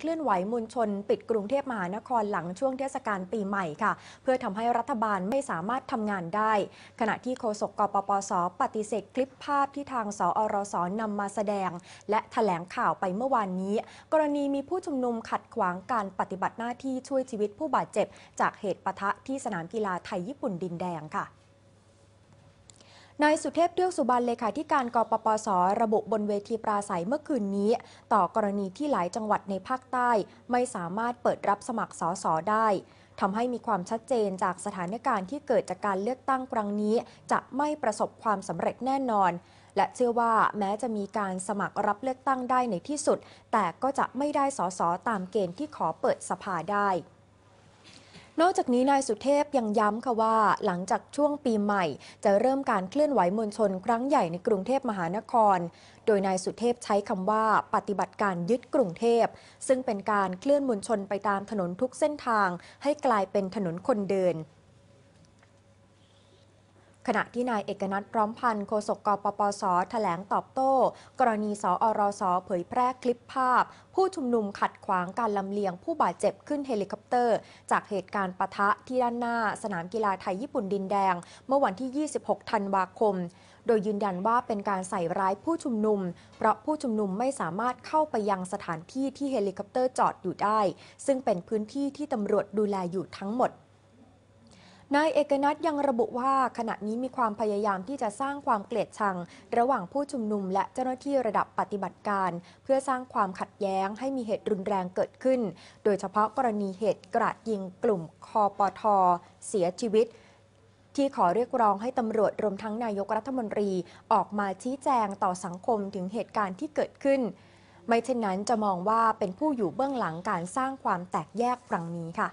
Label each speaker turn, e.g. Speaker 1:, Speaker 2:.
Speaker 1: เคลื่อนไหวมวลชนปิดกรุงเทพมหานครหลังช่วงเทศกาลปีใหม่ค่ะ เพื่อทำให้รัฐบาลไม่สามารถทำงานได้ ขณะที่โฆษกกปปส ปฏิเสธคลิปภาพที่ทางสอรสนำมาแสดง และแถลงข่าวไปเมื่อวานนี้ กรณีมีผู้ชุมนุมขัดขวางการปฏิบัติหน้าที่ช่วยชีวิตผู้บาดเจ็บ จากเหตุปะทะที่สนามกีฬาไทยญี่ปุ่นดินแดงค่ะ นายสุเทพเทือกสุบรรณเลขาธิการกปปส ระบุบนเวทีปราศัยเมื่อคืนนี้ ต่อกรณีที่หลายจังหวัดในภาคใต้ ไม่สามารถเปิดรับสมัครสอสอได้ทำให้มีความชัดเจนจากสถานการณ์ที่เกิดจากการเลือกตั้งครั้งนี้ จะไม่ประสบความสำเร็จแน่นอน และเชื่อว่าแม้จะมีการสมัครรับเลือกตั้งได้ในที่สุด แต่ก็จะไม่ได้สอสอตามเกณฑ์ที่ขอเปิดสภาได้ นอกจากนี้นายสุเทพยังย้ำค่ะว่า หลังจากช่วงปีใหม่ จะเริ่มการเคลื่อนไหวมวลชนครั้งใหญ่ในกรุงเทพมหานคร โดยนายสุเทพใช้คำว่าปฏิบัติการยึดกรุงเทพ ซึ่งเป็นการเคลื่อนมวลชนไปตามถนนทุกเส้นทาง ให้กลายเป็นถนนคนเดิน ขณะที่นายเอกนัฏพร้อมพันธุ์โฆษกกปปสแถลงตอบโต้ กรณีศอ.รส.เผยแพร่คลิปภาพ ผู้ชุมนุมขัดขวางการลำเลียงผู้บาดเจ็บขึ้นเฮลิคอปเตอร์ จากเหตุการณ์ปะทะที่ด้านหน้า สนามกีฬาไทยญี่ปุ่นดินแดง เมื่อวันที่ 26 ธันวาคม โดยยืนยันว่าเป็นการใส่ร้ายผู้ชุมนุม เพราะผู้ชุมนุมไม่สามารถเข้าไปยังสถานที่ที่เฮลิคอปเตอร์จอดอยู่ได้ ซึ่งเป็นพื้นที่ที่ตำรวจดูแลอยู่ทั้งหมด นายเอกนัฏยังระบุว่าขณะนี้มีความพยายามที่จะสร้างความเกลียดชัง ระหว่างผู้ชุมนุมและเจ้าหน้าที่ระดับปฏิบัติการ เพื่อสร้างความขัดแย้งให้มีเหตุรุนแรงเกิดขึ้น โดยเฉพาะกรณีเหตุกราดยิงกลุ่มคอปทเสียชีวิตที่ขอเรียกร้องให้ตำรวจรวมทั้งนายกรัฐมนตรีออกมาชี้แจงต่อสังคมถึงเหตุการณ์ที่เกิดขึ้น ไม่เช่นนั้นจะมองว่าเป็นผู้อยู่เบื้องหลังการสร้างความแตกแยกครั้งนี้ค่ะ